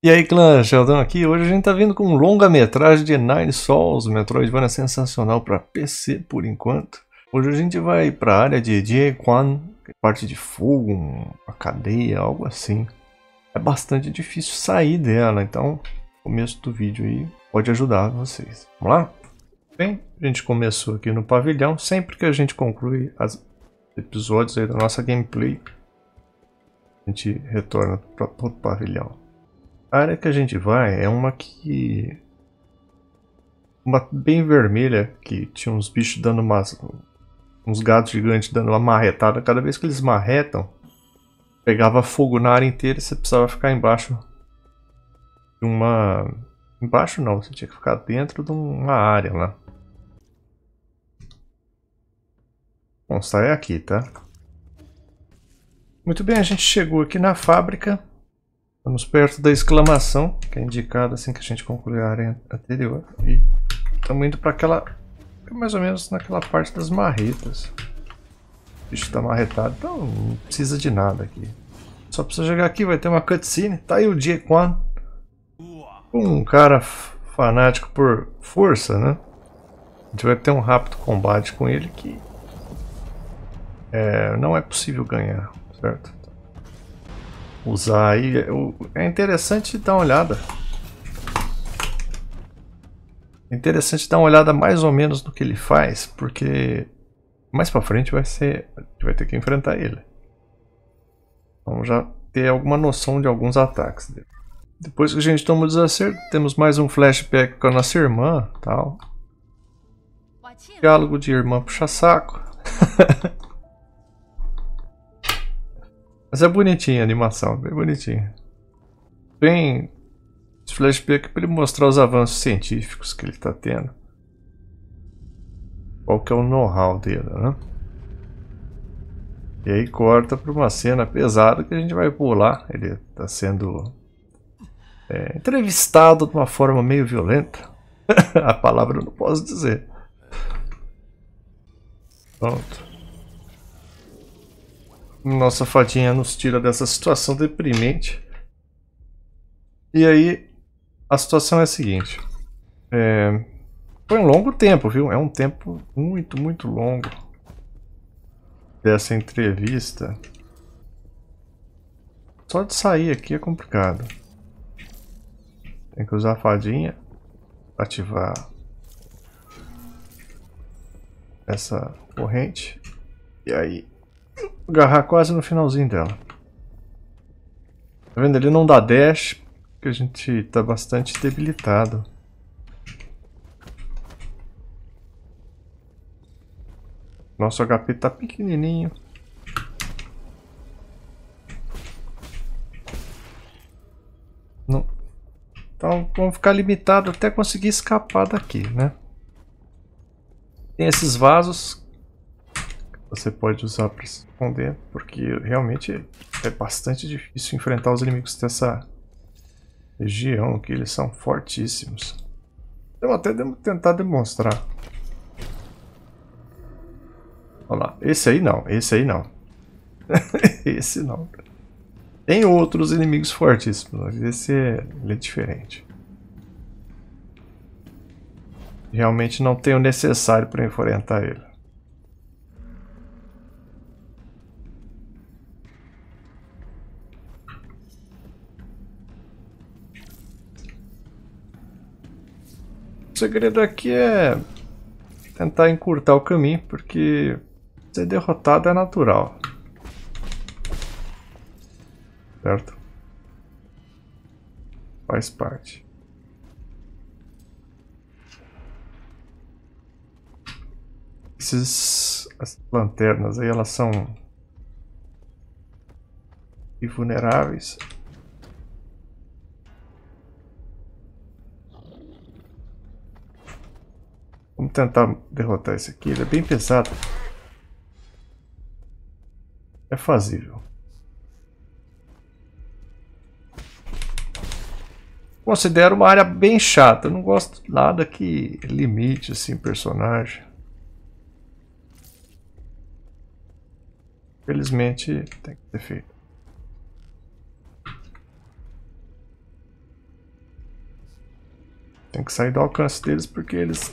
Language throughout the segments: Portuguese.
E aí clã, Sheldon aqui. Hoje a gente tá vindo com um longa-metragem de Nine Souls, Metroidvania sensacional para PC por enquanto. Hoje a gente vai para a área de Jiequan, é parte de fogo, uma cadeia, algo assim. É bastante difícil sair dela, então começo do vídeo aí pode ajudar vocês. Vamos lá? Bem, a gente começou aqui no pavilhão, sempre que a gente conclui os episódios aí da nossa gameplay, a gente retorna para o pavilhão. A área que a gente vai é uma que. Uma bem vermelha, que tinha uns bichos dando umas. Uns gatos gigantes dando uma marretada. Cada vez que eles marretam, pegava fogo na área inteira e você precisava ficar embaixo de uma. Embaixo não, você tinha que ficar dentro de uma área lá. Bom, sai aqui, tá? Muito bem, a gente chegou aqui na fábrica. Estamos perto da exclamação, que é indicada assim que a gente concluir a área anterior. E estamos indo para aquela. mais ou menos naquela parte das marretas. O bicho está marretado, então não precisa de nada aqui. Só precisa chegar aqui, vai ter uma cutscene. Tá aí o Jiequan. Um cara fanático por força, né? A gente vai ter um rápido combate com ele que é, não é possível ganhar, certo? Usar aí. É interessante dar uma olhada. É interessante dar uma olhada mais ou menos no que ele faz, porque mais pra frente vai ser. A gente vai ter que enfrentar ele. Vamos já ter alguma noção de alguns ataques dele. Depois que a gente toma o desacerto, temos mais um flashback com a nossa irmã tal. Diálogo de irmã puxa-saco. Mas é bonitinha a animação, bem bonitinha. Bem. Flashback para ele mostrar os avanços científicos que ele está tendo. Qual que é o know-how dele, né? E aí corta para uma cena pesada que a gente vai pular. Ele está sendo é, entrevistado de uma forma meio violenta. a palavra eu não posso dizer. Pronto. Nossa fadinha nos tira dessa situação deprimente. E aí, a situação é a seguinte. É, foi um longo tempo, viu? É um tempo muito, muito longo dessa entrevista. Só de sair aqui é complicado. Tem que usar a fadinha. Ativar essa corrente. E aí agarrar quase no finalzinho dela. Tá vendo? Ele não dá dash, porque a gente tá bastante debilitado. Nosso HP tá pequenininho. Não. Então vamos ficar limitado até conseguir escapar daqui, né? Tem esses vasos você pode usar para se esconder, porque realmente é bastante difícil enfrentar os inimigos dessa região, que eles são fortíssimos. Eu até tentar demonstrar. Olha lá, esse aí não, esse aí não. esse não. Tem outros inimigos fortíssimos, mas esse é, é diferente. Realmente não tenho o necessário para enfrentar ele. O segredo aqui é tentar encurtar o caminho, porque ser derrotado é natural. Certo? Faz parte. Esses, as lanternas aí, elas são invulneráveis. Vamos tentar derrotar esse aqui. Ele é bem pesado. É fazível. Considero uma área bem chata. Eu não gosto nada que limite assim personagem. Felizmente tem que ser feito. Tem que sair do alcance deles porque eles...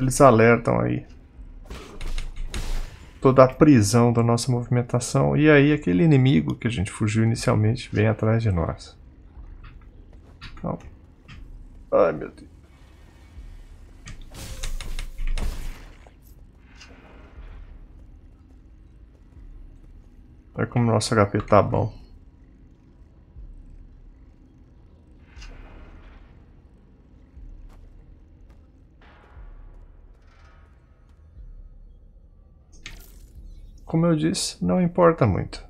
Eles alertam aí. Toda a prisão da nossa movimentação. E aí aquele inimigo que a gente fugiu inicialmente vem atrás de nós. Então... Ai meu Deus. Olha como nosso HP tá bom. Como eu disse, não importa muito.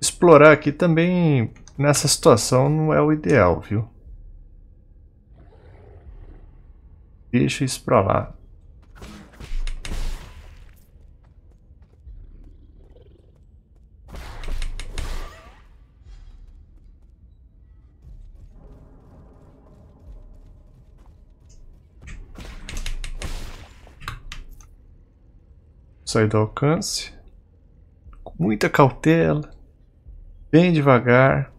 Explorar aqui também, nessa situação, não é o ideal, viu? Deixa isso pra lá. Sair do alcance. Com muita cautela. Bem devagar.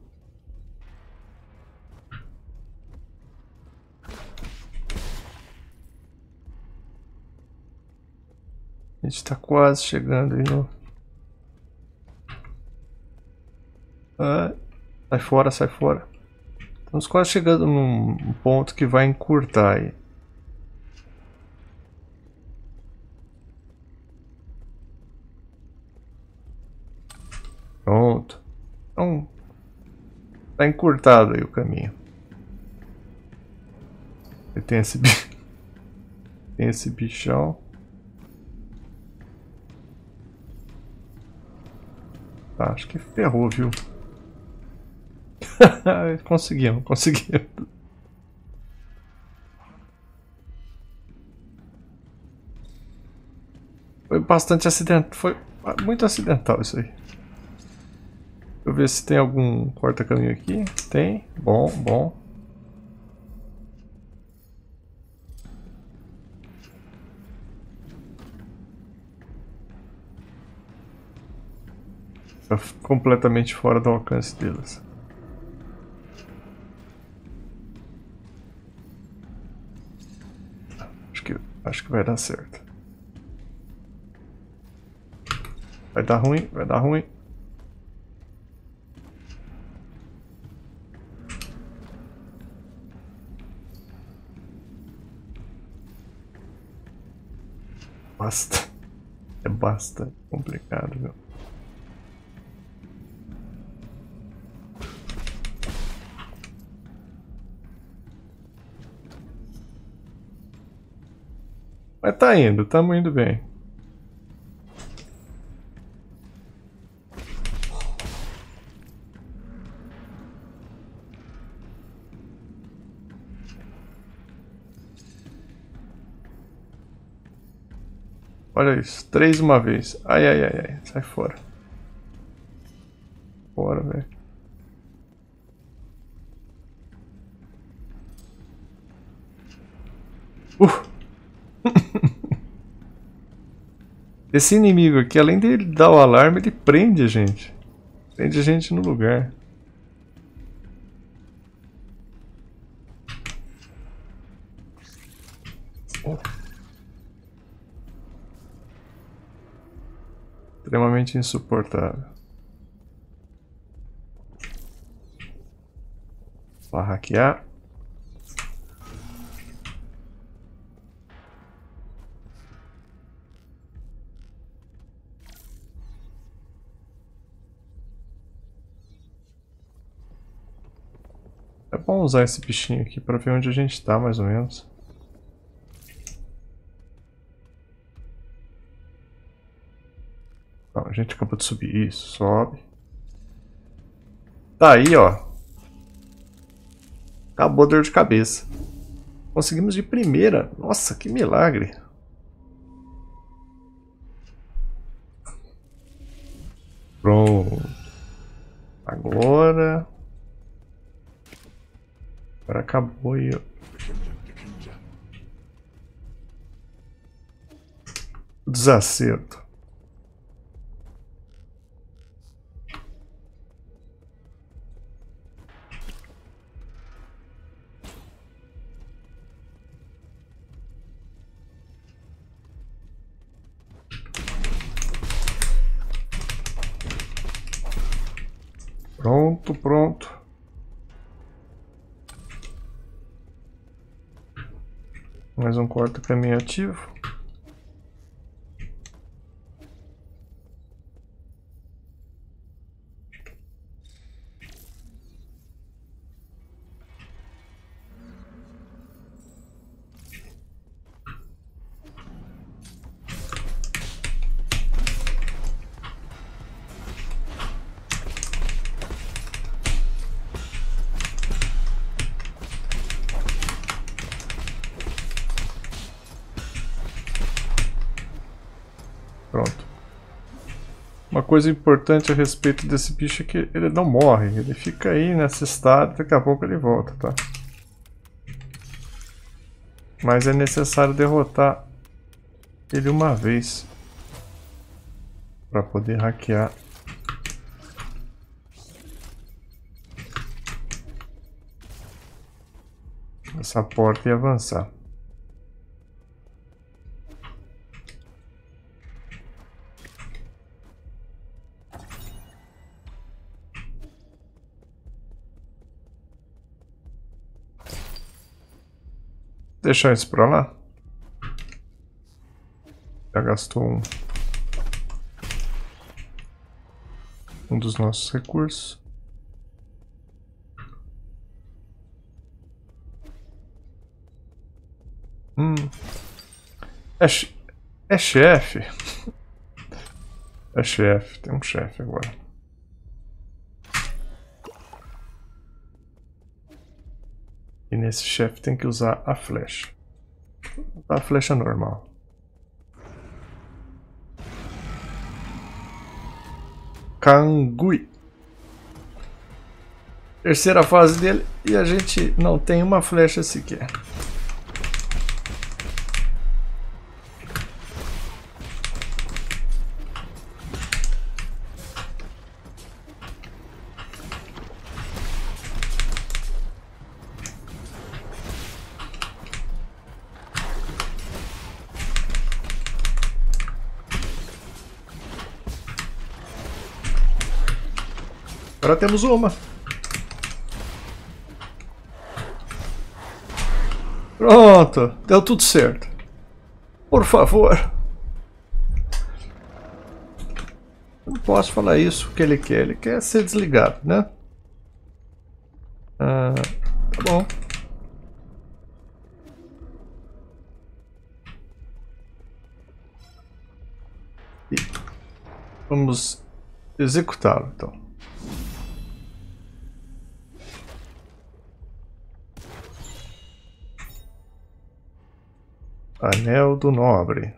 A gente está quase chegando aí no... Ah, sai fora, sai fora. Estamos quase chegando num ponto que vai encurtar aí. Pronto. Então, tá encurtado aí o caminho. E tem esse, tem esse bichão. Tá, acho que ferrou, viu? conseguimos, conseguimos. Foi bastante acidental, foi muito acidental isso aí. Deixa eu ver se tem algum corta-caminho aqui. Tem, bom, bom. Tá completamente fora do alcance deles. Acho que, acho que vai dar certo. Vai dar ruim, vai dar ruim. Basta. É bastante complicado, viu? Mas tá indo, estamos indo bem. Olha isso, três uma vez. Ai, ai, ai, ai. Sai fora. Fora, velho. Uh! Esse inimigo aqui, além de dar o alarme, ele prende a gente. Prende a gente no lugar. Oh. Extremamente insuportável. Só hackear. Vamos usar esse bichinho aqui para ver onde a gente está, mais ou menos. Gente acabou de subir. Isso, sobe. Tá aí, ó. Acabou a dor de cabeça. Conseguimos de primeira. Nossa, que milagre. Pronto. Agora... Agora acabou e eu... Desacerto. Um quarto caminho ativo. Coisa importante a respeito desse bicho é que ele não morre. Ele fica aí nesse estado daqui a pouco ele volta, tá? Mas é necessário derrotar ele uma vez para poder hackear essa porta e avançar. Deixar isso pra lá. Já gastou um, um dos nossos recursos. Hum. É, é chefe. É chefe, tem um chefe agora. Nesse chefe tem que usar a flecha. A flecha normal. Kangui. Terceira fase dele e a gente não tem uma flecha sequer. Agora temos uma. Pronto, deu tudo certo. Por favor. Não posso falar isso que ele quer. Ele quer ser desligado, né? Ah, tá bom. E vamos executá-lo, então. Anel do Nobre.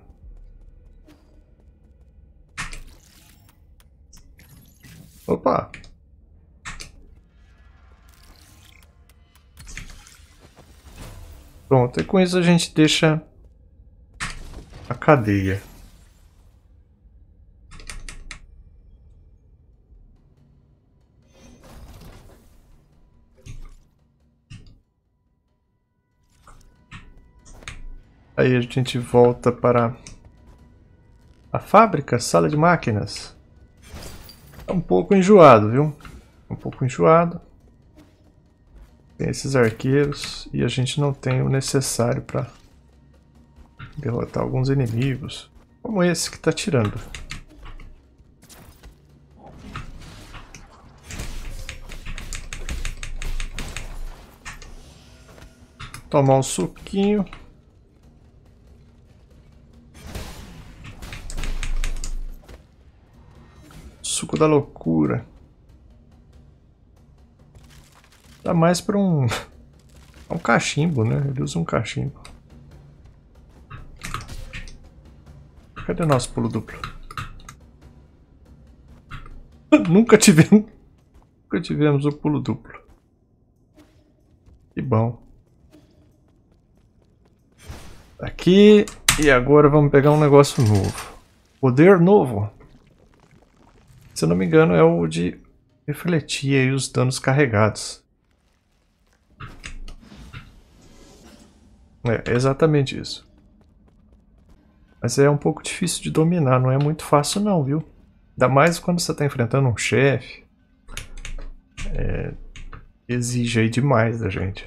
Opa! Pronto, e com isso a gente deixa a cadeia. Aí a gente volta para a fábrica, sala de máquinas. É um pouco enjoado, viu? Um pouco enjoado. Tem esses arqueiros e a gente não tem o necessário para derrotar alguns inimigos. Como esse que está tirando. Tomar um suquinho. Da loucura. Dá mais para um... um cachimbo, né? Ele usa um cachimbo. Cadê nosso pulo duplo? Nunca tivemos... Nunca tivemos o pulo duplo. Que bom. Aqui. E agora vamos pegar um negócio novo. Poder novo. Se eu não me engano, é o de refletir aí os danos carregados. É, exatamente isso. Mas é um pouco difícil de dominar, não é muito fácil não, viu? Ainda mais quando você está enfrentando um chefe. é, exige aí demais da gente.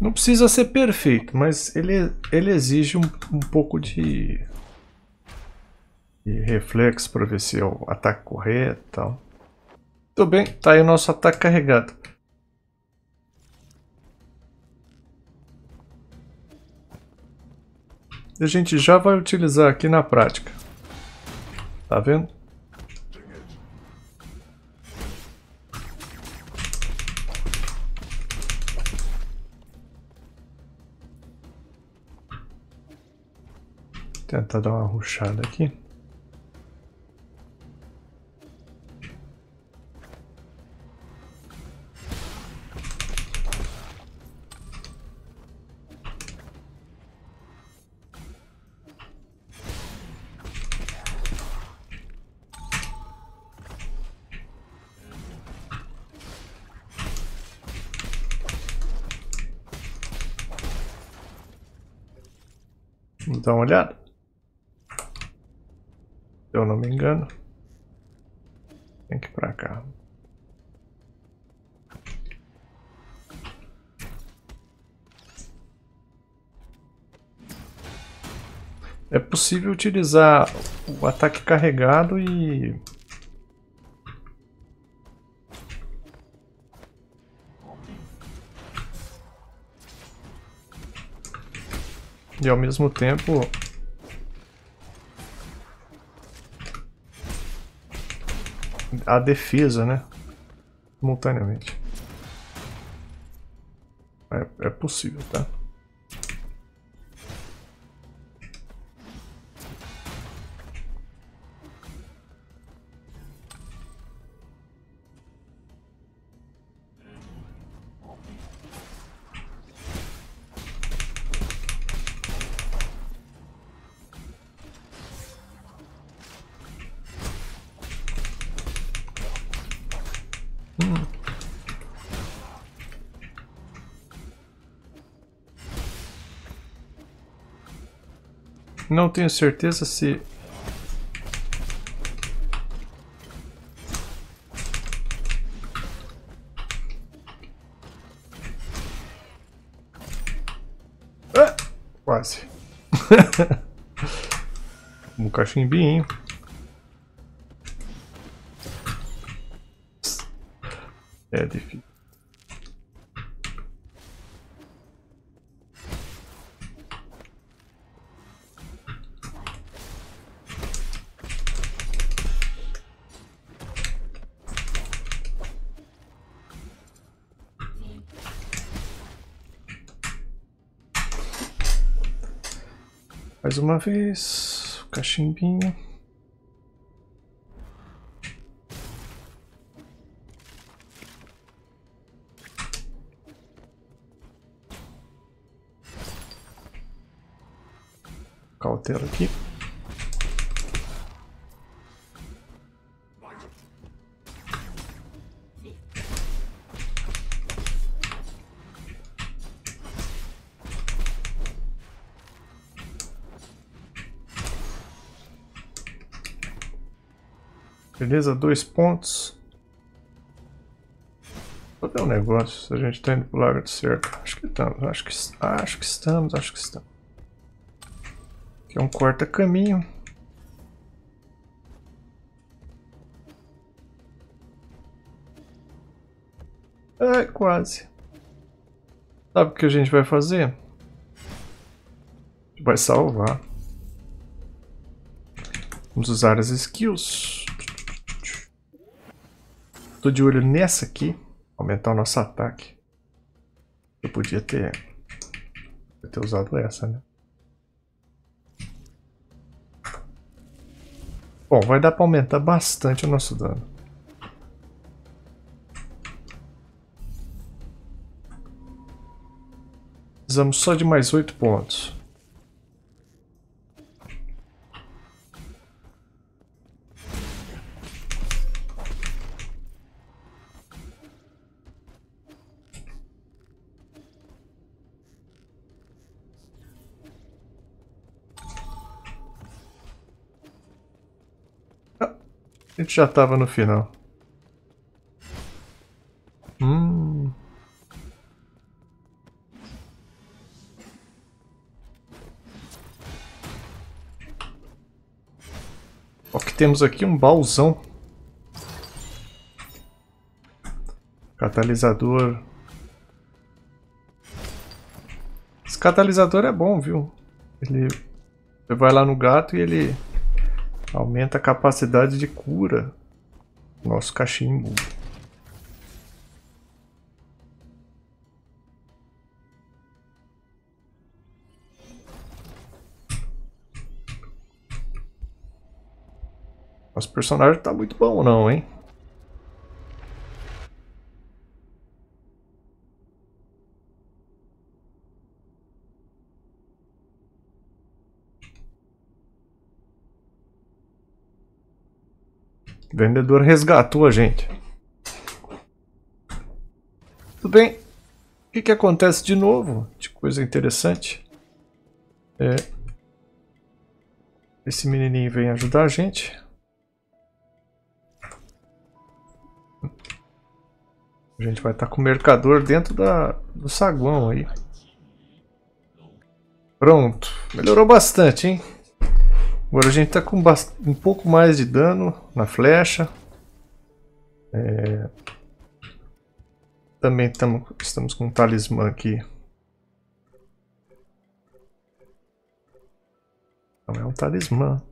Não precisa ser perfeito, mas ele, ele exige um, um pouco de, de reflexo para ver se é o ataque correto e tal. Tudo bem, tá aí o nosso ataque carregado. E a gente já vai utilizar aqui na prática. Tá vendo? Tentar dar uma ruchada aqui. Vamos dar uma olhada. Se eu não me engano. Tem que ir pra cá. É possível utilizar o ataque carregado e... E ao mesmo tempo a defesa, né? Simultaneamente. É, é possível, tá? Não tenho certeza se... Ah, quase. um cachimbinho. É difícil. Mais uma vez, o cachimbinho. Cautela aqui. Beleza, dois pontos. Vou ver um negócio, se a gente está indo pro lado certo. Acho que estamos, acho que, acho que estamos, acho que estamos. Aqui é um corta-caminho. É, quase. Sabe o que a gente vai fazer? Vai salvar. Vamos usar as skills. Tô de olho nessa aqui. Aumentar o nosso ataque. Eu podia ter, ter usado essa, né? Bom, vai dar para aumentar bastante o nosso dano. Precisamos só de mais 8 pontos. A gente já tava no final. Hum. O que temos aqui um baúzão. Catalisador. Esse catalisador é bom, viu? Ele você vai lá no gato e ele aumenta a capacidade de cura. Nosso cachimbo. Nosso personagem tá muito bom não, hein? Vendedor resgatou a gente. Tudo bem. O que, que acontece de novo? De coisa interessante. É... Esse menininho vem ajudar a gente. A gente vai estar tá com o mercador dentro da, do saguão aí. Pronto. Melhorou bastante, hein? Agora a gente está com um pouco mais de dano na flecha. É... Também tamo, estamos com um talismã aqui. É um talismã.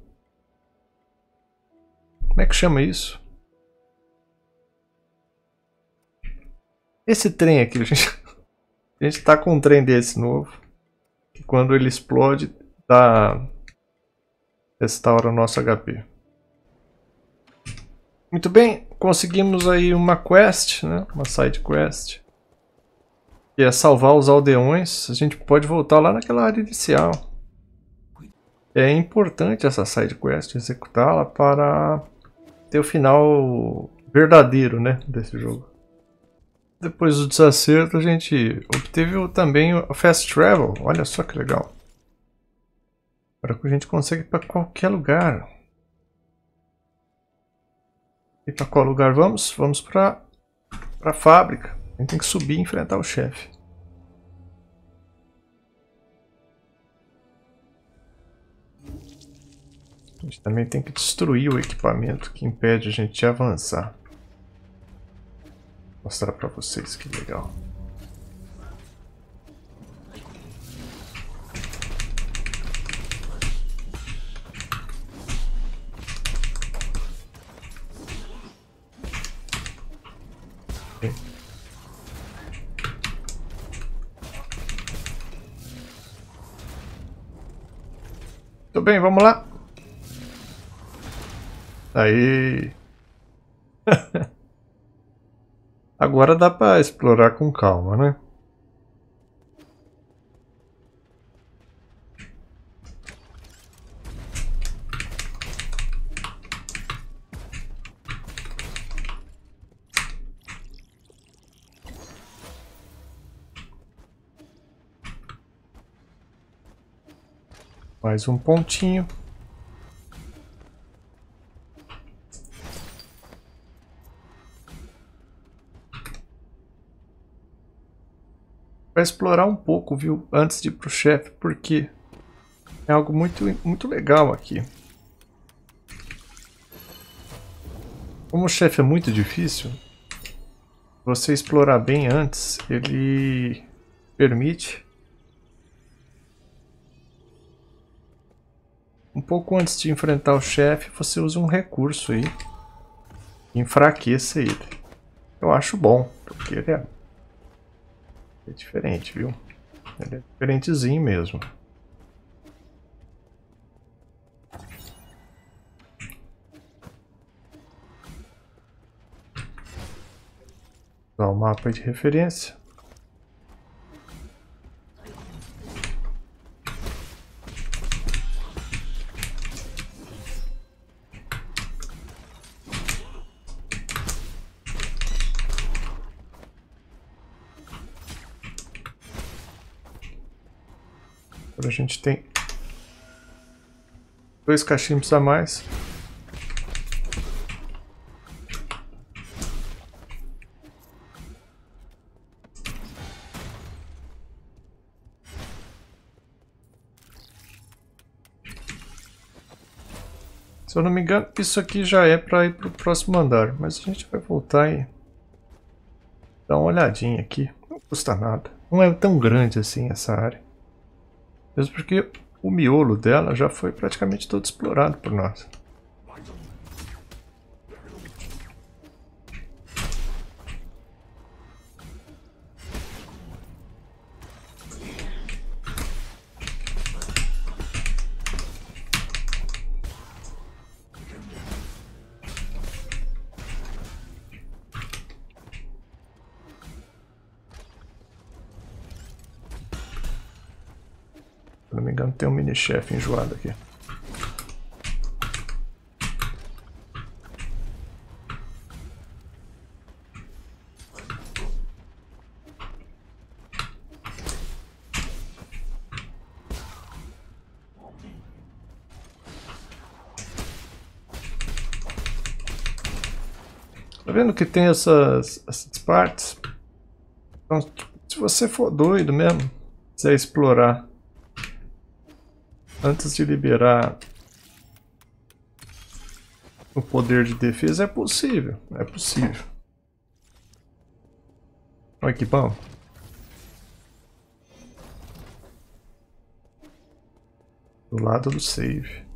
Como é que chama isso? Esse trem aqui, a gente, gente tá com um trem desse novo. Que quando ele explode, dá. Restaura o nosso HP. Muito bem, conseguimos aí uma quest, né? Uma side quest. Que é salvar os aldeões. A gente pode voltar lá naquela área inicial. É importante essa side quest, executá-la para ter o final verdadeiro, né, desse jogo. Depois do desacerto, a gente obteve também o Fast Travel. Olha só que legal. Agora a gente consegue para qualquer lugar. E para qual lugar vamos? Vamos para a fábrica. A gente tem que subir e enfrentar o chefe. A gente também tem que destruir o equipamento que impede a gente de avançar mostrar para vocês que legal. Tudo bem, vamos lá. Aí. Agora dá para explorar com calma, né? Mais um pontinho. para explorar um pouco, viu? Antes de ir pro chefe, porque é algo muito, muito legal aqui. Como o chefe é muito difícil, você explorar bem antes, ele permite pouco antes de enfrentar o chefe, você usa um recurso aí, enfraqueça ele. Eu acho bom, porque ele é é diferente, viu? Ele é diferentezinho mesmo. Dá o mapa de referência. gente tem dois cachimbos a mais. Se eu não me engano, isso aqui já é para ir para o próximo andar, mas a gente vai voltar e dar uma olhadinha aqui. Não custa nada. Não é tão grande assim essa área. Mesmo porque o miolo dela já foi praticamente todo explorado por nós. Mini-chefe enjoado aqui. Tá vendo que tem essas, essas partes? Então, se você for doido mesmo, quiser explorar antes de liberar o poder de defesa, é possível. É possível. Olha que bom. Do lado do save.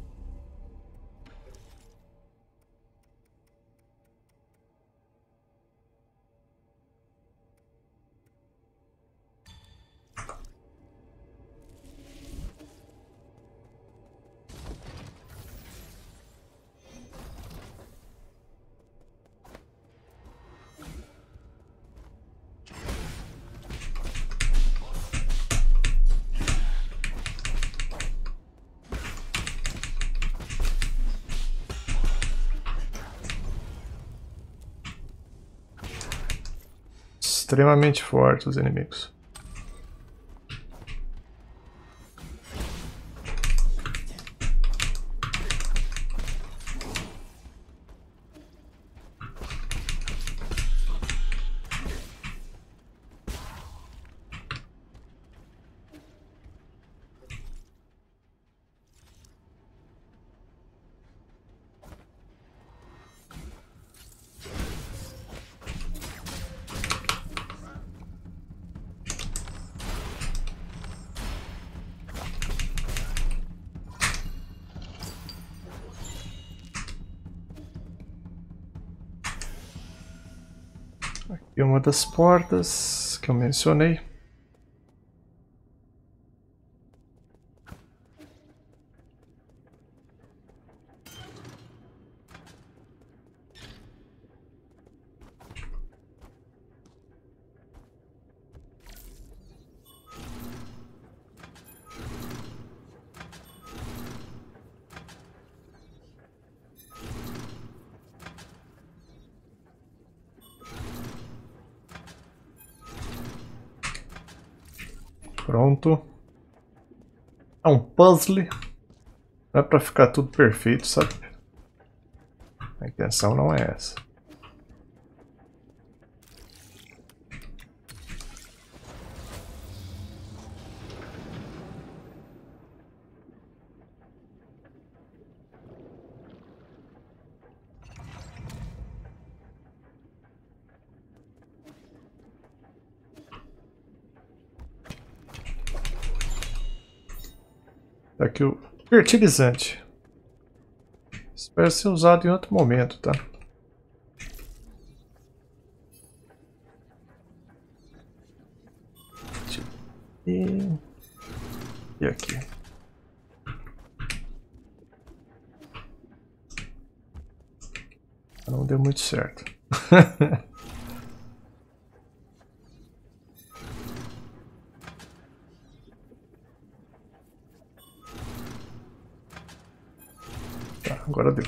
Extremamente fortes os inimigos. Das portas que eu mencionei. Um puzzle. Não é pra ficar tudo perfeito, sabe? A intenção não é essa. Tá aqui o fertilizante. Espero ser usado em outro momento, tá? E, e aqui. Não deu muito certo. Agora deu.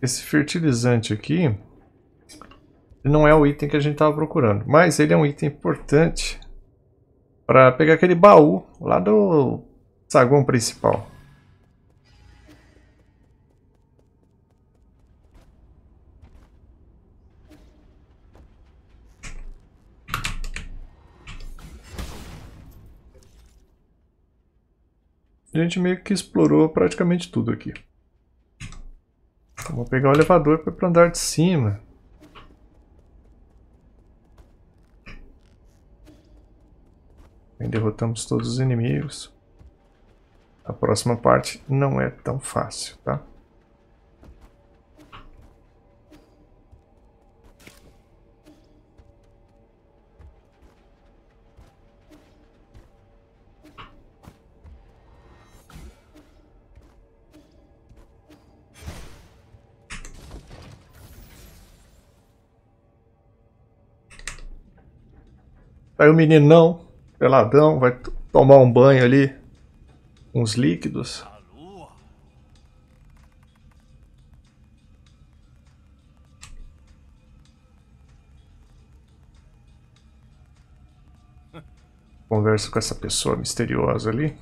Esse fertilizante aqui não é o item que a gente estava procurando, mas ele é um item importante para pegar aquele baú lá do saguão principal. A gente meio que explorou praticamente tudo aqui. Vou pegar o elevador para para andar de cima. Derrotamos todos os inimigos. A próxima parte não é tão fácil, tá? Aí o meninão, peladão, vai tomar um banho ali, uns líquidos. Conversa com essa pessoa misteriosa ali.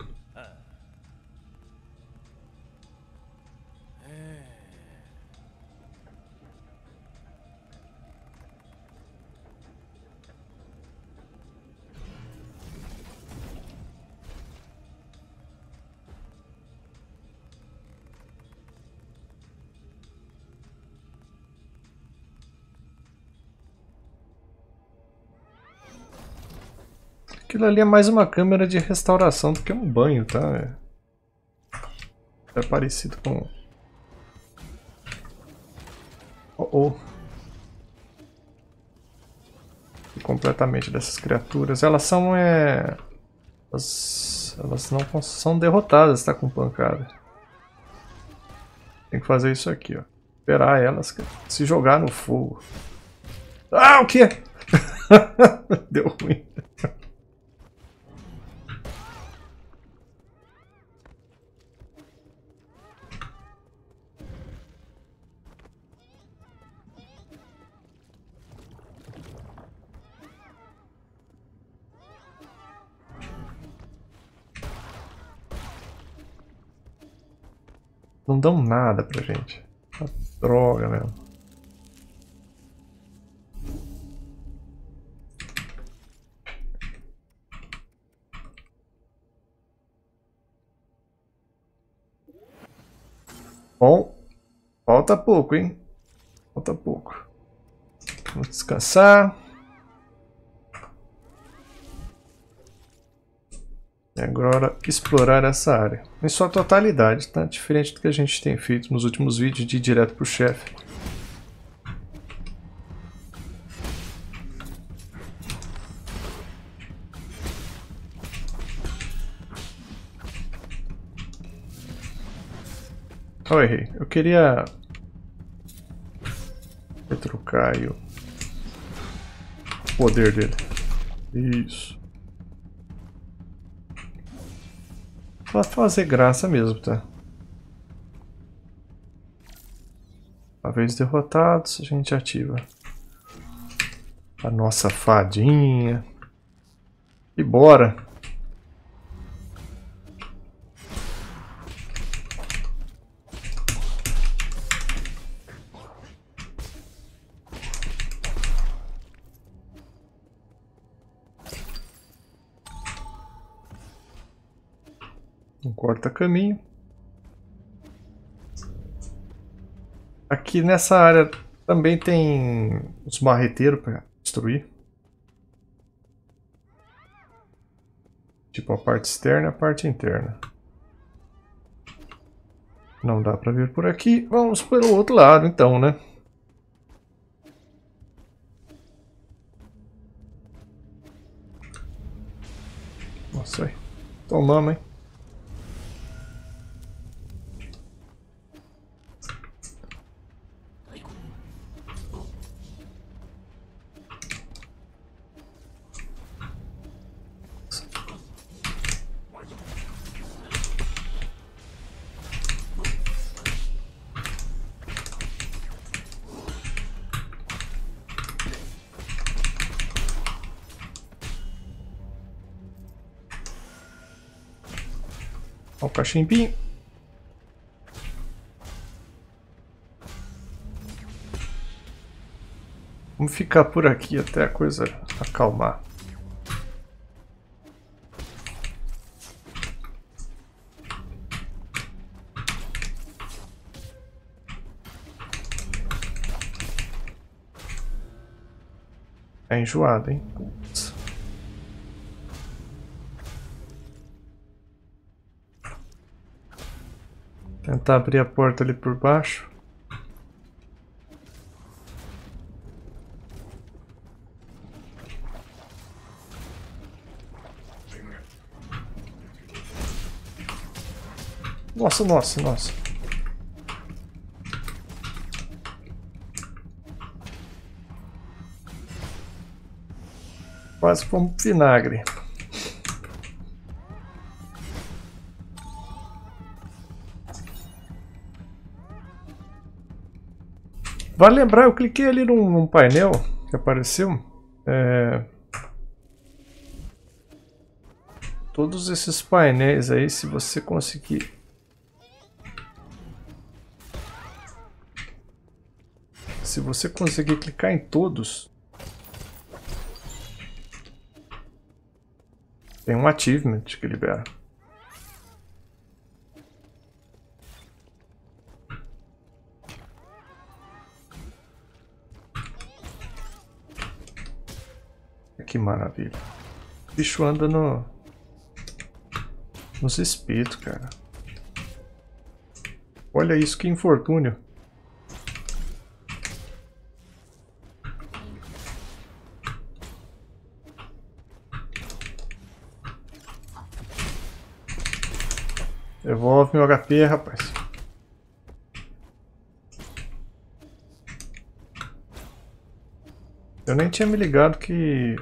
Aquilo ali é mais uma câmera de restauração do que um banho, tá? É, parecido com... Oh, oh. Completamente dessas criaturas. Elas são, é... Elas, elas não são derrotadas, tá? Com pancada. Tem que fazer isso aqui, ó. Esperar elas se jogar no fogo. Ah, o quê? Deu ruim. Não dão nada pra gente. Uma droga mesmo. Bom, falta pouco, hein? Falta pouco. Vamos descansar. E agora explorar essa área. Em sua totalidade, tá? Diferente do que a gente tem feito nos últimos vídeos de ir direto pro chefe. Oh, errei. Eu queria... Aí o poder dele. Isso. Pra fazer graça mesmo, tá? Uma vez derrotados, a gente ativa a nossa fadinha. E bora! Corta-caminho. Aqui nessa área também tem os marreteiros para destruir. Tipo a parte externa e a parte interna. Não dá para ver por aqui. Vamos pelo outro lado então, né? Nossa. Tomamos, hein? cachimpim. Vamos ficar por aqui até a coisa acalmar. É enjoado, hein? Tentar abrir a porta ali por baixo. Nossa, nossa, nossa. Quase como vinagre. Vale lembrar, eu cliquei ali num, num painel que apareceu. É... Todos esses painéis aí, se você conseguir se você conseguir clicar em todos, tem um achievement que libera. Que maravilha. O bicho anda no... nos espíritos, cara. Olha isso, que infortúnio. Devolve meu HP, rapaz. Eu nem tinha me ligado que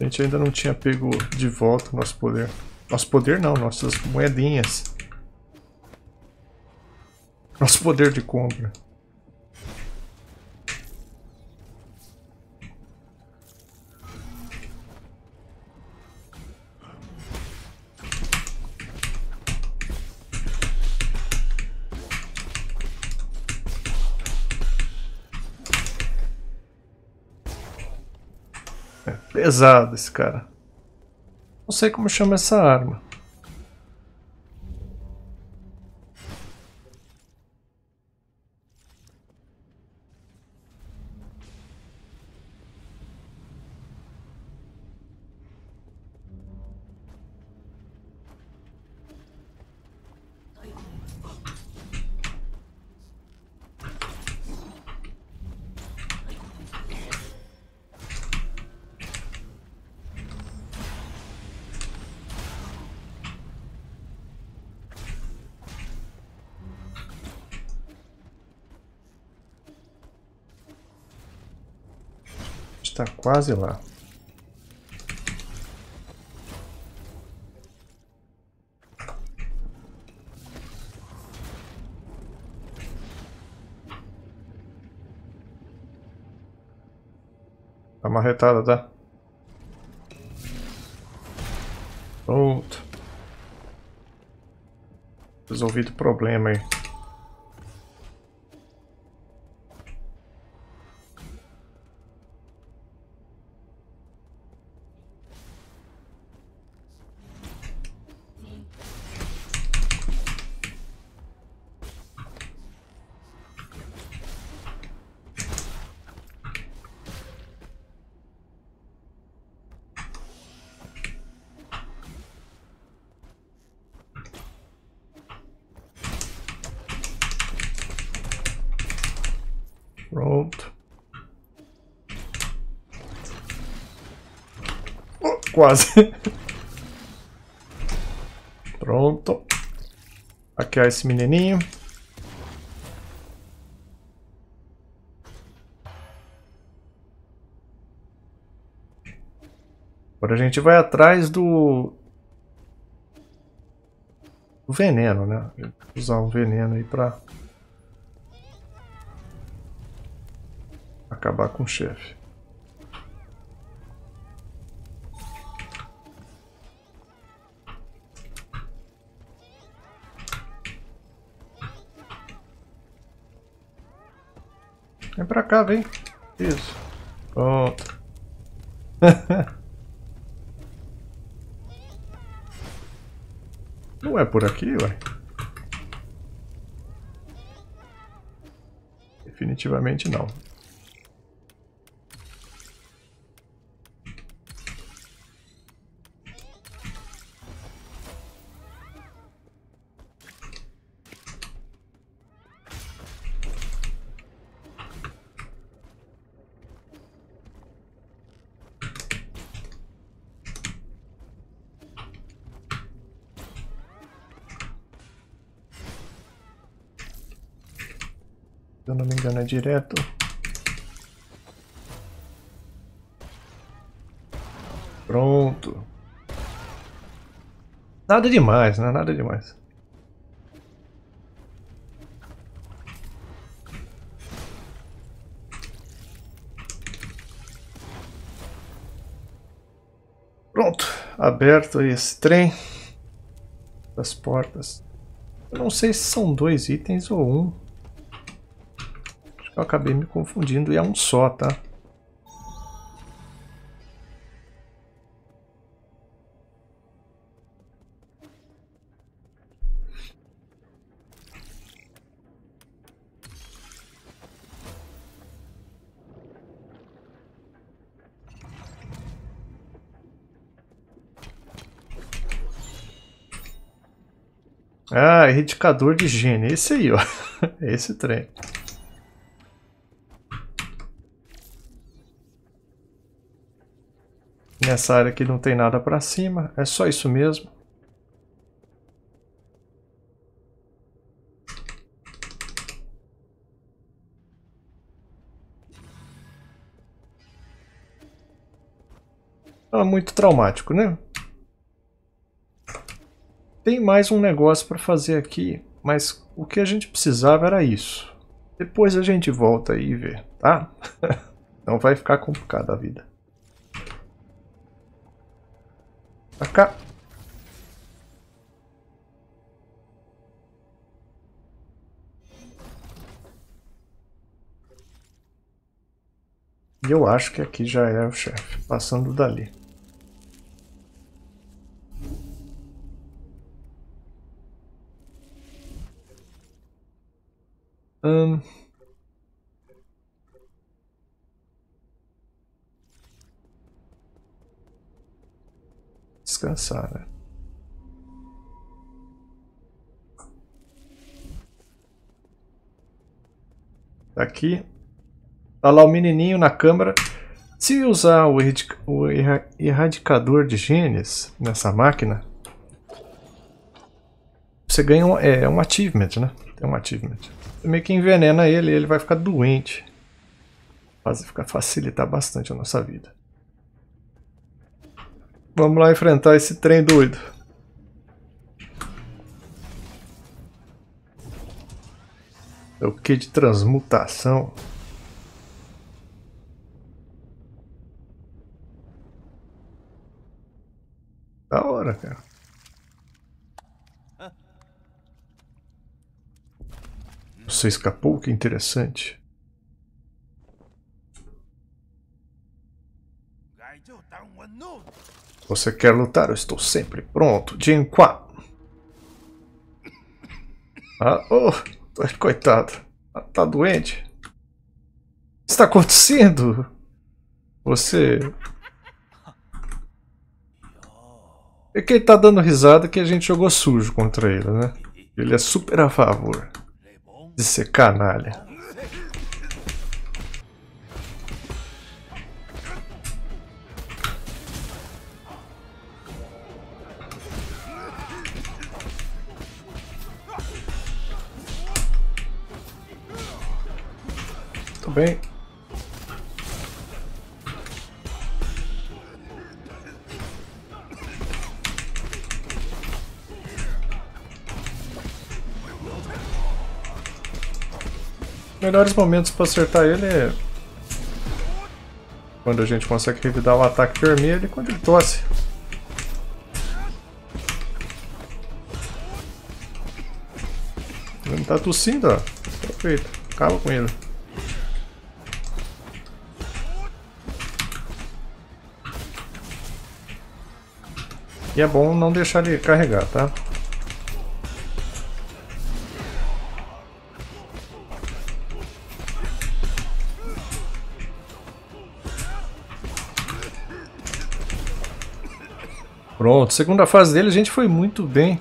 a gente ainda não tinha pego de volta nosso poder. Nosso poder não, nossas moedinhas. Nosso poder de compra. Pesado esse cara. Não sei como chama essa arma. Está quase lá. Tá marretada, tá? Pronto. Resolvido o problema aí. Quase. Pronto. Aqui é esse menininho. Agora a gente vai atrás do... do veneno, né? Usar um veneno aí pra acabar com o chefe. Vem pra cá, vem. Isso. Pronto. Não é por aqui, ué? Definitivamente não. Direto. Pronto. Nada demais, né? Nada demais. Pronto, aberto esse trem. Das portas. Eu não sei se são dois itens ou um. Eu acabei me confundindo e é um só, tá? Ah, erradicador de gene. Esse aí, ó. Esse trem. Nessa área aqui não tem nada pra cima. É só isso mesmo. Ah, muito traumático, né? Tem mais um negócio para fazer aqui, mas o que a gente precisava era isso. Depois a gente volta aí e vê, tá? Não vai ficar complicada a vida. Pra cá. E eu acho que aqui já é o chefe, passando dali. Um... Descansar, né? Aqui. Tá lá o menininho na câmera. Se usar o, o erradicador de genes nessa máquina, você ganha um, é, um achievement, né? Tem um achievement. Você meio que envenena ele e ele vai ficar doente. Faz ficar facilitar bastante a nossa vida. Vamos lá enfrentar esse trem doido. É o que de transmutação? Da hora, cara. Você escapou? Que interessante. Você quer lutar? Eu estou sempre pronto. Jinquan. Ah, oh, coitado. Ah, tá doente? O que está acontecendo? Você... É que ele tá dando risada que a gente jogou sujo contra ele, né? Ele é super a favor de ser canalha. Bem. melhores momentos para acertar ele é quando a gente consegue revidar o ataque vermelho e quando ele tosse. Ele tá tossindo, ó. Perfeito. Acaba com ele. E é bom não deixar ele carregar, tá? Pronto, segunda fase dele a gente foi muito bem.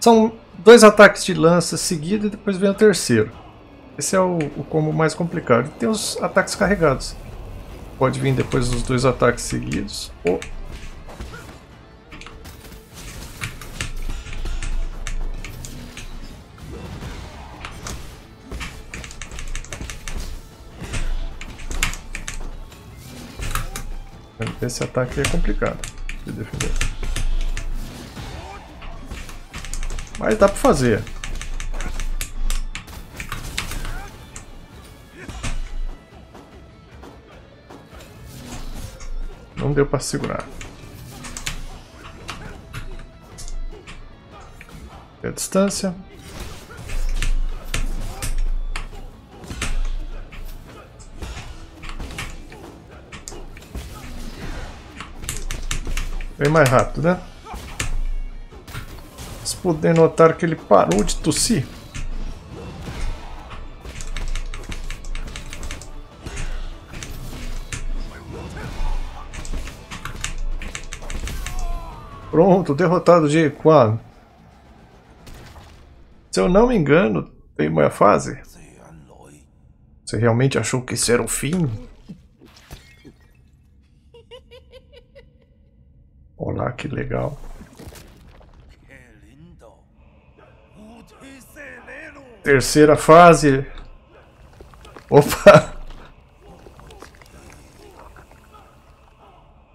São dois ataques de lança seguidos e depois vem o terceiro. Esse é o, o combo mais complicado. Tem os ataques carregados. Pode vir depois dos dois ataques seguidos. Ou Esse ataque é complicado de defender. Mas dá pra fazer. Não deu pra segurar. a distância. Bem mais rápido, né? Vocês podem notar que ele parou de tossir. Pronto, derrotado de Equan. Se eu não me engano, tem uma fase. Você realmente achou que isso era o fim? Olá, que legal. Terceira fase. Opa!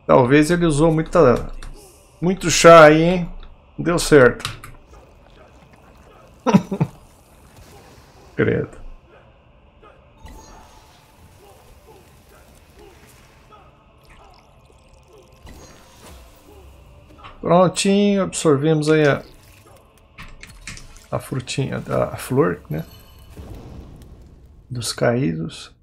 Talvez ele usou muita, muito chá aí, hein? Deu certo. Credo. Prontinho, absorvemos aí a, a frutinha da flor, né? Dos caídos.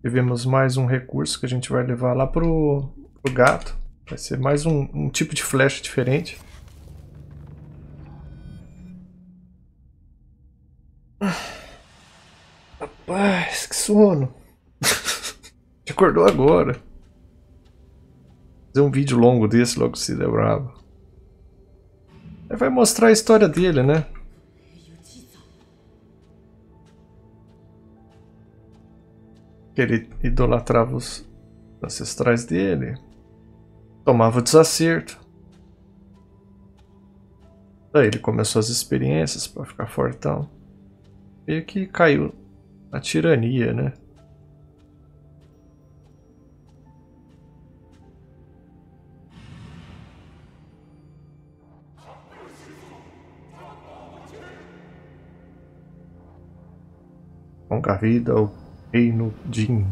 Tivemos mais um recurso que a gente vai levar lá pro, pro gato. Vai ser mais um, um tipo de flecha diferente. Rapaz, que sono. Te acordou agora. Fazer um vídeo longo desse logo se der bravo. Vai mostrar a história dele, né? Que ele idolatrava os ancestrais dele. Tomava o desacerto. Daí ele começou as experiências para ficar fortão. Meio que caiu na tirania, né? Longa vida ao reino Jin.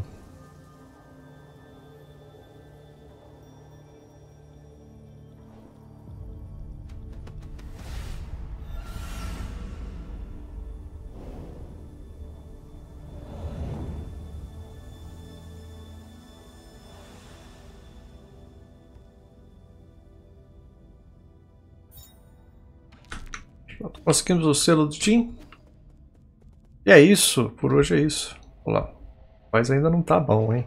Conseguimos o selo do Team. E é isso, por hoje é isso. Vamos lá. Mas ainda não tá bom, hein?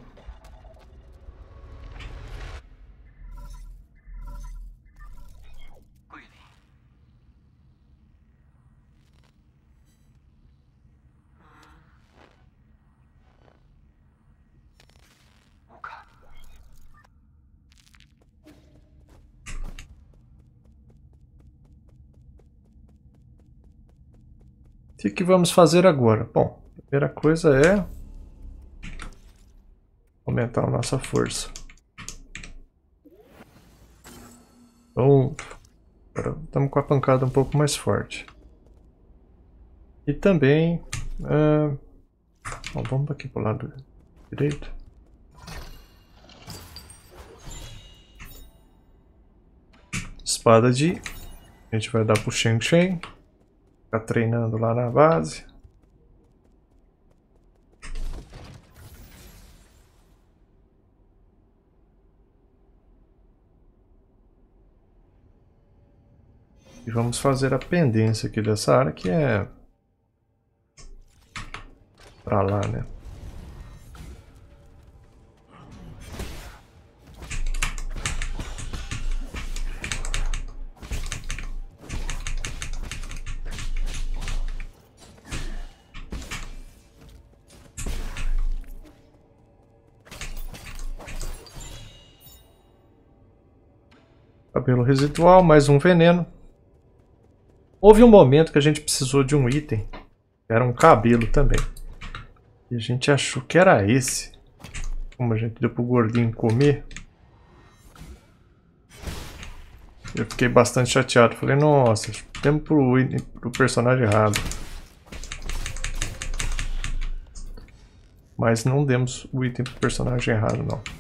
Que, vamos fazer agora? Bom, a primeira coisa é aumentar a nossa força. Então, agora estamos com a pancada um pouco mais forte. E também, uh, vamos aqui para o lado direito. Espada de, a gente vai dar para o Sheng Sheng. Ficar treinando lá na base. E vamos fazer a pendência aqui dessa área que é para lá, né? Cabelo residual, mais um veneno. Houve um momento que a gente precisou de um item. Era um cabelo também. E a gente achou que era esse. Como a gente deu pro gordinho comer. Eu fiquei bastante chateado. Falei, nossa, temos pro, pro personagem errado. Mas não demos o item pro personagem errado, não.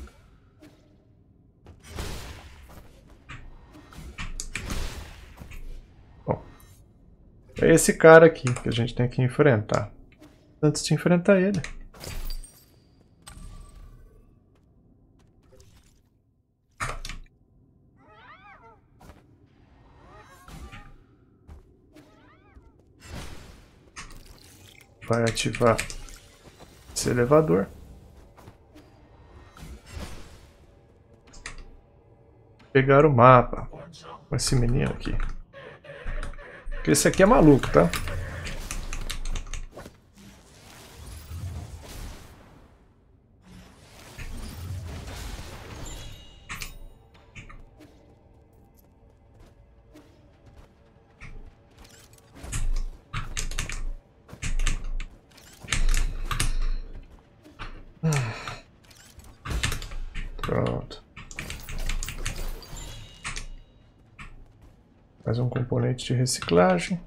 É esse cara aqui que a gente tem que enfrentar. Antes de enfrentar ele. Vai ativar esse elevador. Pegar o mapa com esse menino aqui. Esse aqui é maluco, tá? De reciclagem.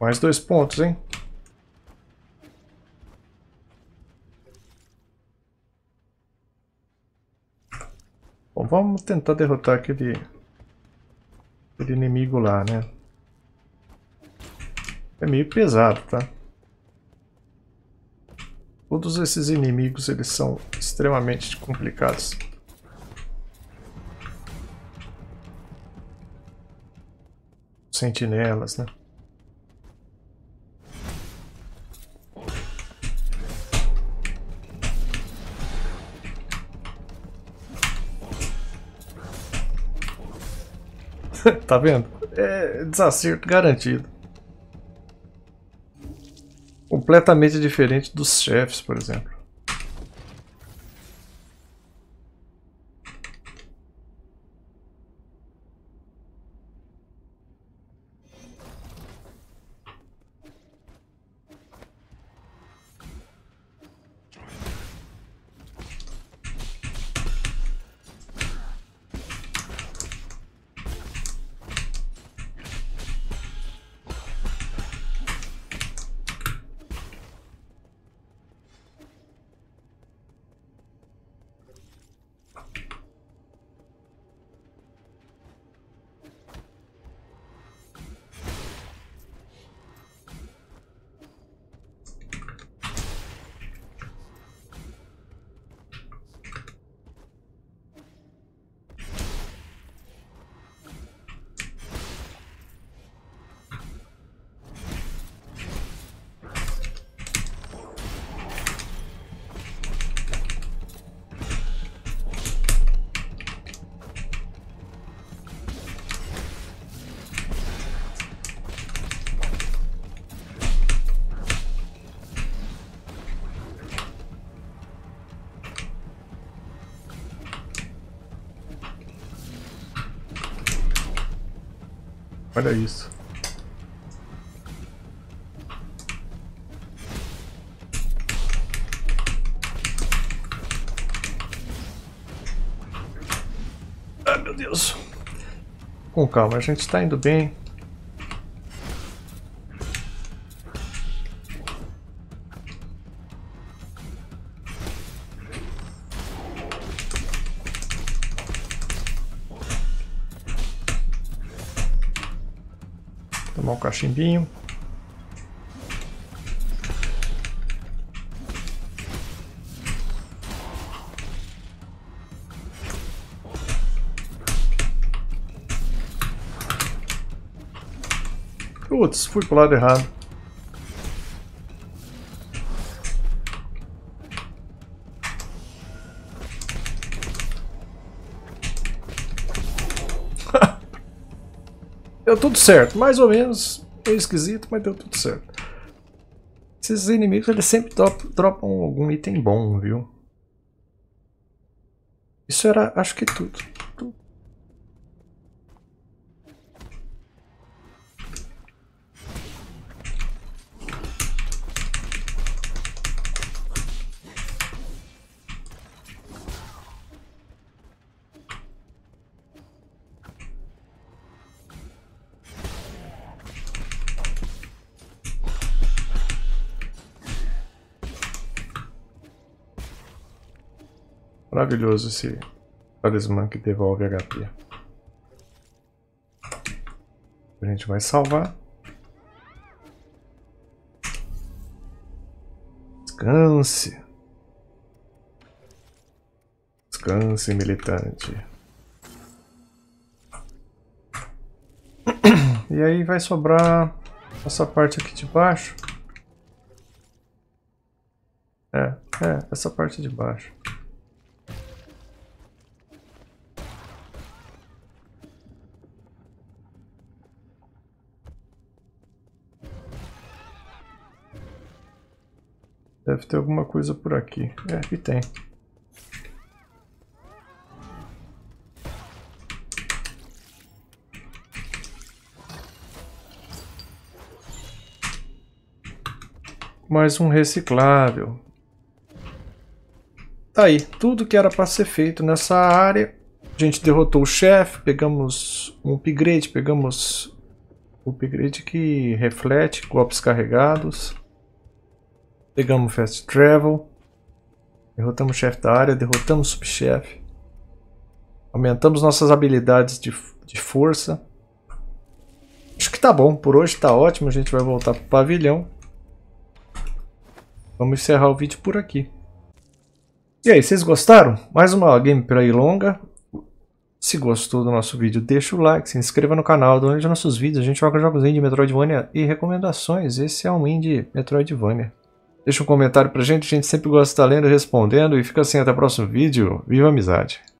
Mais dois pontos, hein? Bom, vamos tentar derrotar aquele, aquele inimigo lá, né? É meio pesado, tá? Todos esses inimigos, eles são extremamente complicados. Sentinelas, né? Tá vendo? É desacerto garantido. Completamente diferente dos chefes, por exemplo. Olha isso. Ai, meu Deus. Com calma, a gente está indo bem. Cachimbinho. Putz, fui pro lado errado. Deu tudo certo, mais ou menos. Meio esquisito, mas deu tudo certo. Esses inimigos eles sempre dropam algum item bom, viu? Isso era, acho que tudo. Maravilhoso esse talismã que devolve HP. A gente vai salvar. Descanse. Descanse, militante. E aí vai sobrar essa parte aqui de baixo. É, é, essa parte de baixo. Deve ter alguma coisa por aqui. É, aqui tem. Mais um reciclável. Tá aí, tudo que era para ser feito nessa área. A gente derrotou o chefe, pegamos um upgrade, pegamos o upgrade que reflete golpes carregados. Pegamos Fast Travel. Derrotamos o chefe da área, derrotamos o subchefe. Aumentamos nossas habilidades de, de força. Acho que tá bom, por hoje tá ótimo. A gente vai voltar pro pavilhão. Vamos encerrar o vídeo por aqui. E aí, vocês gostaram? Mais uma gameplay longa. Se gostou do nosso vídeo, deixa o like, se inscreva no canal, um nossos vídeos. A gente joga jogos indie, Metroidvania e recomendações. Esse é um indie Metroidvania. Deixa um comentário pra gente, a gente sempre gosta de estar lendo e respondendo. E fica assim, até o próximo vídeo. Viva a amizade!